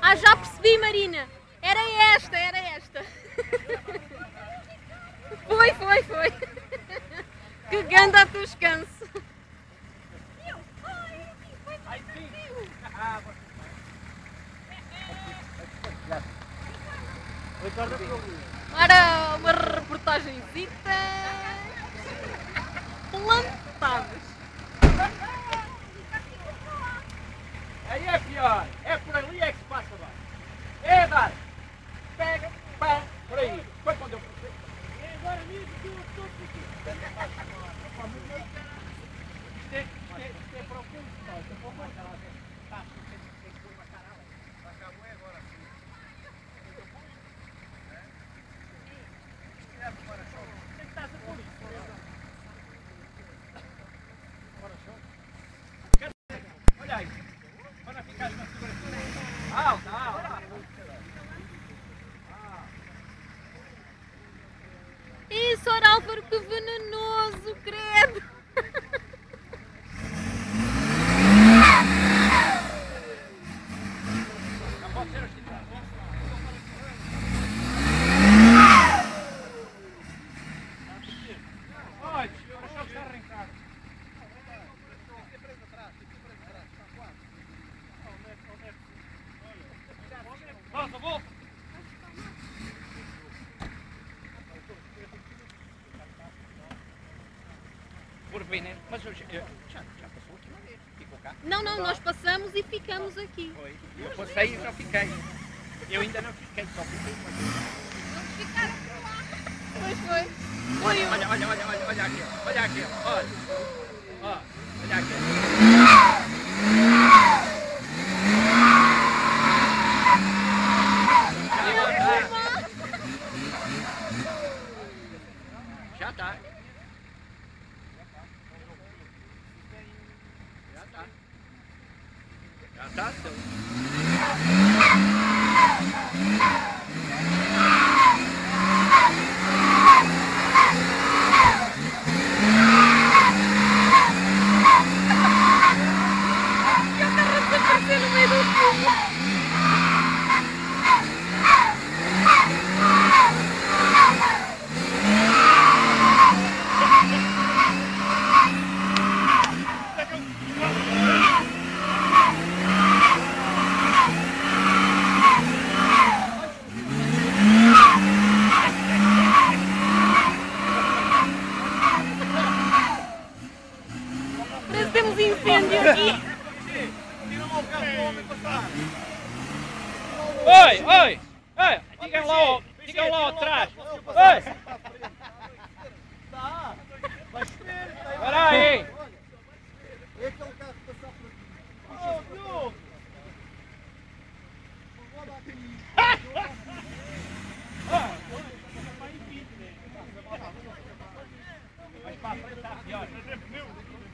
Ah, já percebi, Marina. Era esta, era esta. Foi, foi, foi. Que ganda toscanço. Ora, uma reportagenzita. Plantadas. Aí é pior, é por ali é que se passa bem. É dar, pega, pá, por aí. Foi quando eu percebi. É agora mesmo que eu estou aqui. Isto é, isto é, isto é para o fundo, não, isto é para o fundo. Ah, tem que pôr uma cara ali. Acabou é agora. Olha aí, para ficar na cobertura. Alta, alta. Ih, Sr. Álvaro, que venenoso, credo. Não pode ser assim. Olha, deixa eu estar arrancado. Volta, volta. Por né? Mas eu já, eu- já, já passou aqui uma vez. Ficou cá. Não, não, nós passamos e ficamos aqui. Foi. Eu passei e já fiquei. Eu ainda não fiquei, só fiquei uma vez. Vamos ficar por lá. Pois foi. Foi um. Olha, olha, olha, olha, olha aqui, olha aqui, olha. Ó, olha aqui. Já tá. Já tá, seu. Parece que temos incêndio aqui. Oi, oi! Oi! Digam lá, digam lá atrás! Oi! Espera aí! Mas para a frente está pior. Oi! Tem que ser a puxar de trás, para a frente está pior.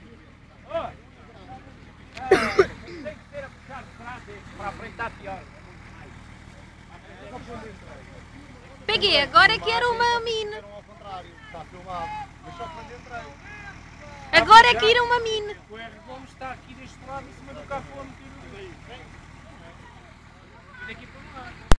Peguei, agora que era uma mina. Agora que era uma mina. O R Gomes está aqui deste lado em cima do capô a meter o dedo. Vem daqui para o lado.